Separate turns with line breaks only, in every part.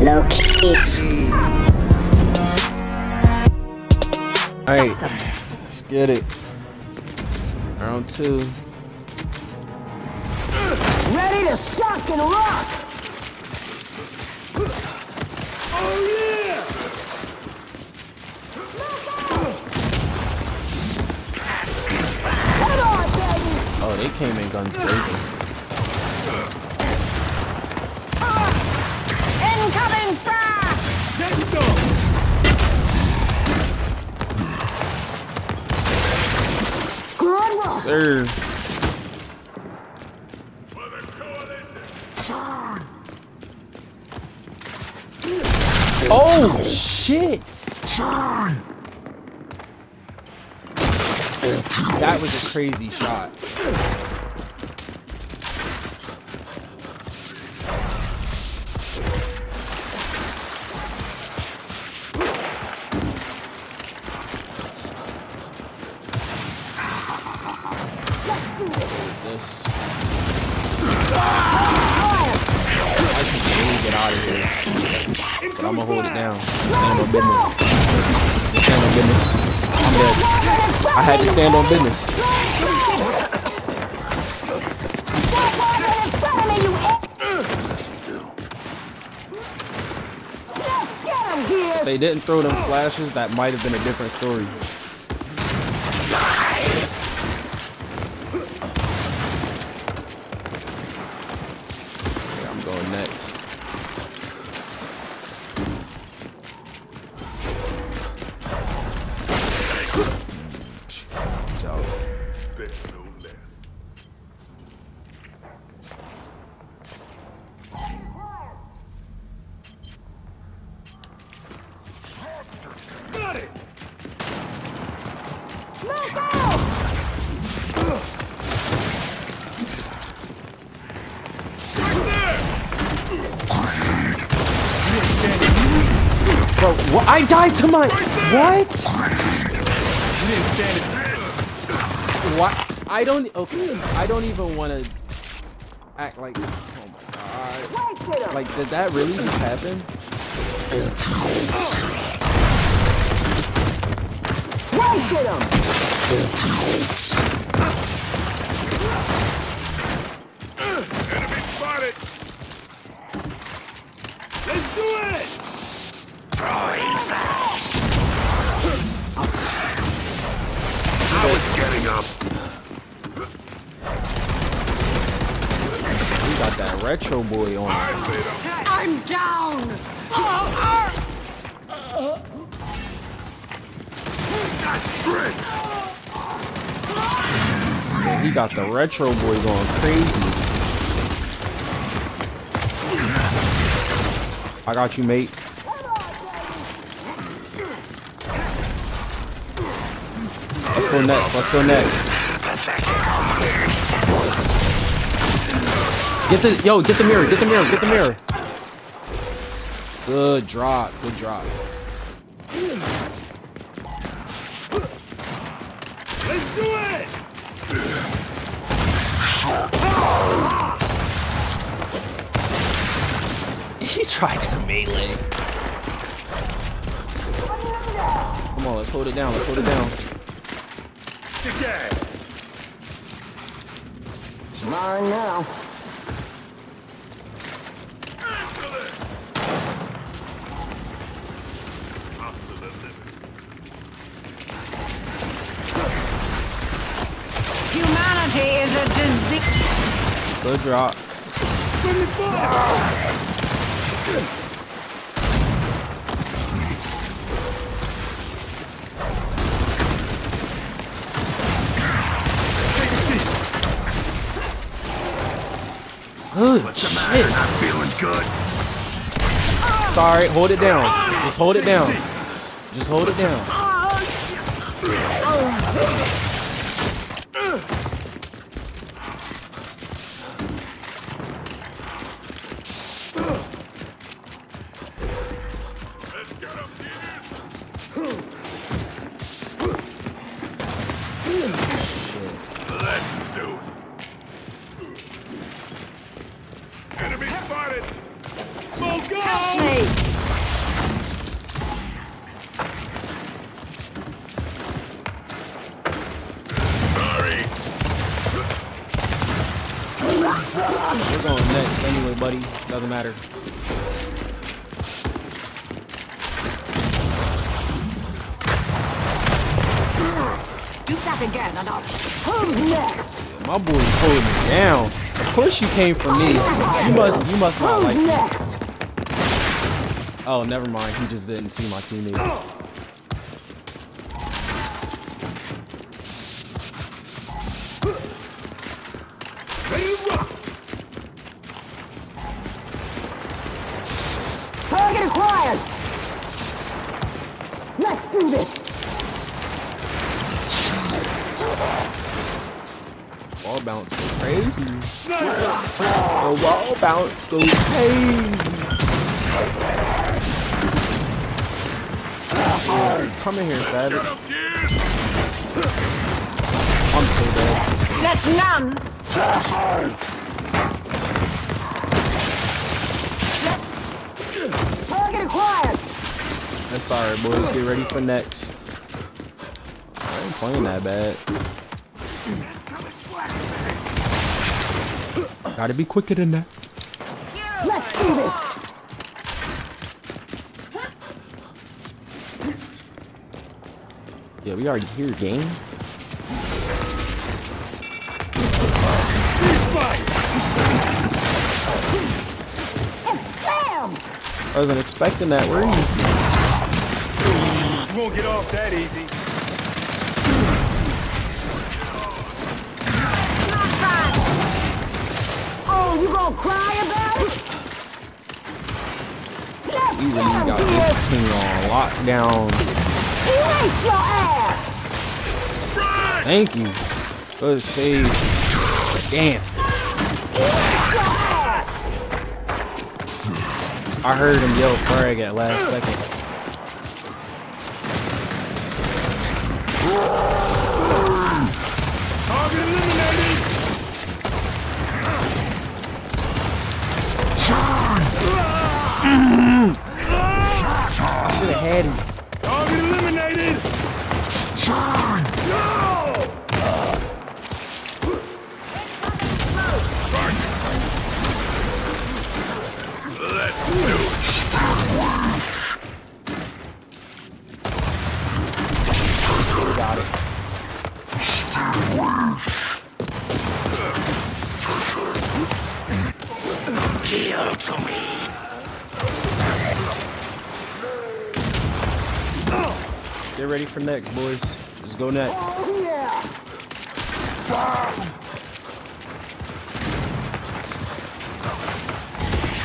Low key.
Alright, let's get it. Round two.
Ready to shock and rock! Oh yeah! Head on, baby!
Oh, they came in guns blazing. Sir. Oh, oh shit! That was a crazy shot. I had to stand on business. They didn't throw them flashes, that might have been a different story. I'm going next. Bro, what? I died to my what? What? I don't. Okay, I don't even want to act like. Oh my god. Like, did that really just happen?
Wasted him!
Enemy spotted! Let's do it! I was getting up.
We got that retro boy on.
I said up.
I'm down!
That's sprint!
Yeah, he got the retro boy going crazy. I got you, mate. Let's go next. Let's go next. Get the yo, get the mirror, get the mirror, get the mirror. Good drop, good drop.
Let's do it!
He tried to melee. Come on, let's hold it down. Let's hold it down.
The gas!
It's mine now.
Excellent! Hasta the limit.
Humanity is a disease.
Good drop. Oh, good shit.
Not feeling good.
Sorry, hold it down. Just hold it down. Just hold it down.
Oh, Enemy spotted! Smoke go! Help me! Sorry. We're going next
anyway,
buddy. Doesn't matter.
Do that again enough.
Who's next?
My boy's holding me down. Of course you came for me. You must you must not like me. Oh, never mind. He just didn't see my teammate.
Ready to rock!
Target acquired. Let's do this.
Ball bounce go crazy. The wall bounce go crazy. Come in here, Savage. I'm so dead.
Let none...
Target acquired.
That's alright, boys. Get ready for next. I ain't playing that bad. Gotta be quicker than that.
Let's do this.
Yeah, we already here, game. I wasn't expecting that. Where are you?
You won't get off that easy.
You gonna cry about it? Let's
We really got this thing on lockdown.
Erase your ass!
Thank you. Good save. Damn.
Erase your ass!
I heard him yell frag at last second. I ready for next, boys. Let's go next.
Oh, yeah!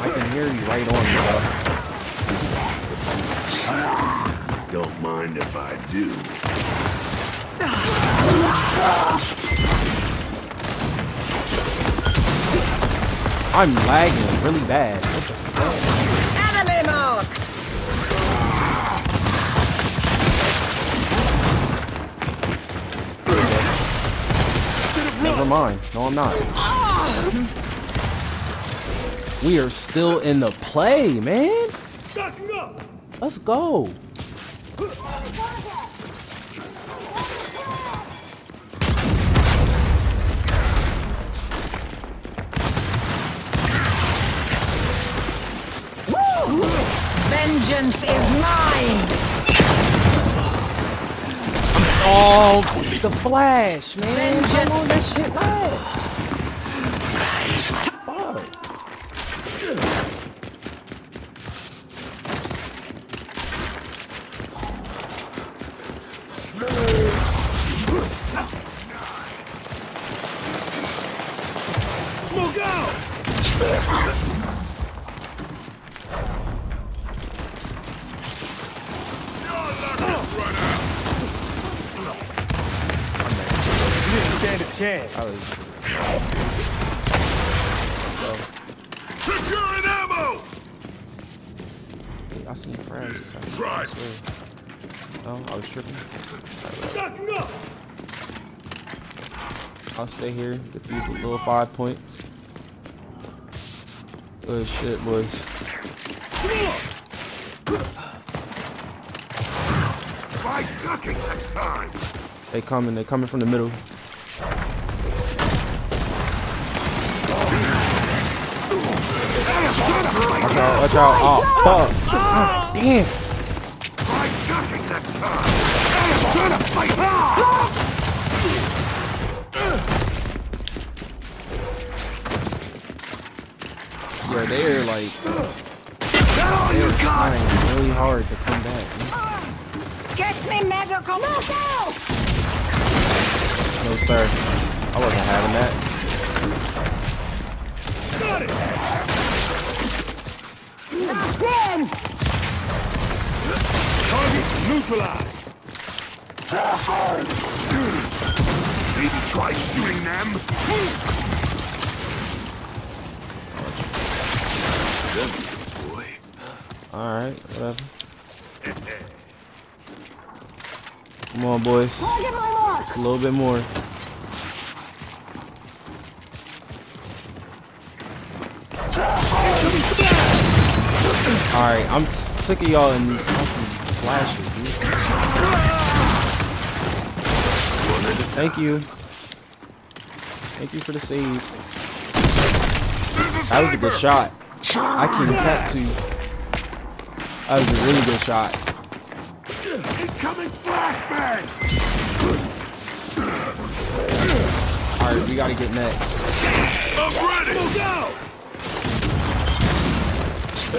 I can hear you right on, bro.
Don't mind if I do.
I'm lagging really bad. What the fuck?
Enemy mark!
Mind. No, I'm not. We are still in the play, man. Let's go.
Vengeance is mine!
Oh, the flash, man. How long that shit last? Fuck.
Smoke out!
Didn't stand a chance.
I was.
Securing ammo!
I seen frags. just like-
Try.
I swear. No, oh, I was tripping.
Stocking up!
I'll stay here, get these little five points. Good shit, boys.
Try ducking next time!
They coming, they coming from the middle. Watch out, watch out. Oh, fuck. God damn.
Try ducking next time. I'm trying to fight. Ah!
Yeah, they're like
That all you got?
trying really hard to come back.
Get me medical. No, go!
No, sir. I wasn't having that.
Got it! Target neutralized!
Maybe try shooting them. Boy.
Alright, whatever. Come on, boys. A little bit more. Alright, I'm sick of y'all in these fucking flashes, dude. Thank you. Thank you for the save. That was a good shot. I can cut to. That was a really good shot.
Incoming flashbang!
Alright, we gotta get next.
I'm ready!
Of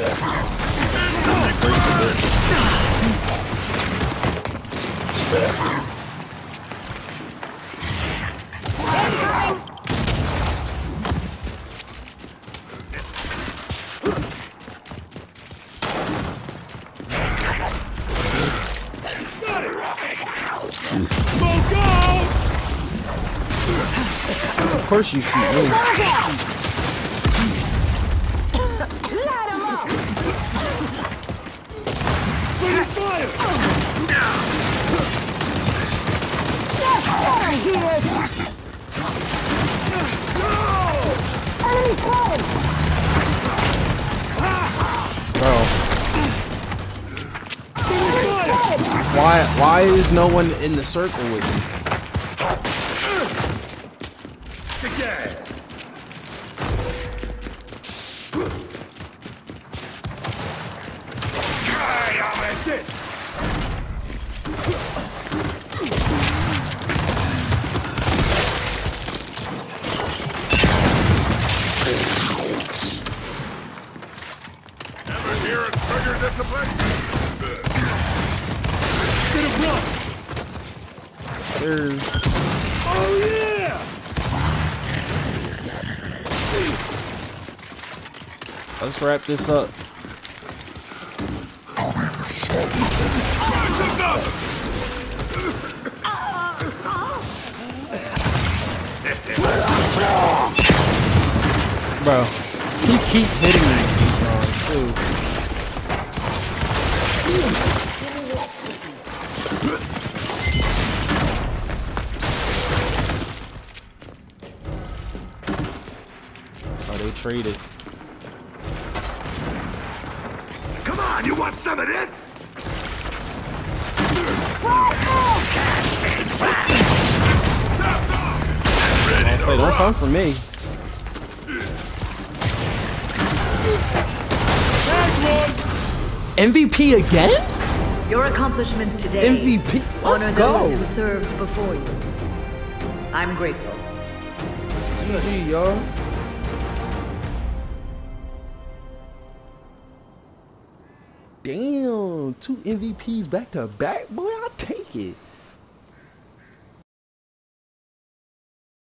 course you shoot me. Why why is no one in the circle with me? Sir.
Oh yeah!
Let's wrap this up. Bro, he keeps hitting me with these guns too. They.
Come on, you want some of this?
I say, don't come for me. MVP again?
Your accomplishments today
MVP. Let's
honor
go.
those who served before you. I'm grateful.
GG, y'all. Damn, two MVPs back to back, boy. I'll take it.